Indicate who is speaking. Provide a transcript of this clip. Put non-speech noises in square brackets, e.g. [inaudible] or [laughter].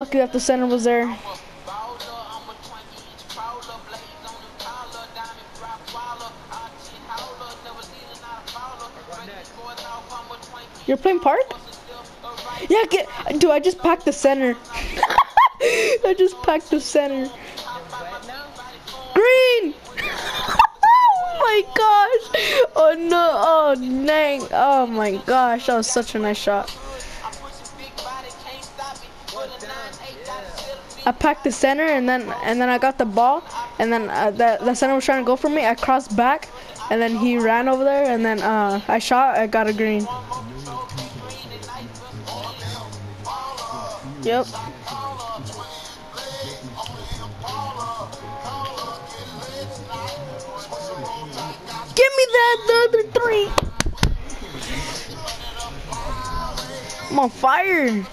Speaker 1: Lucky that the center was there. You're playing park? Yeah, get. Dude, I just packed the center. [laughs] I just packed the center. Green! [laughs] oh my gosh! Oh no! Oh dang! Oh my gosh! That was such a nice shot. I packed the center and then and then I got the ball and then uh, the the center was trying to go for me. I crossed back and then he ran over there and then uh, I shot. I got a green. Yep. Give me that the other three. I'm on fire.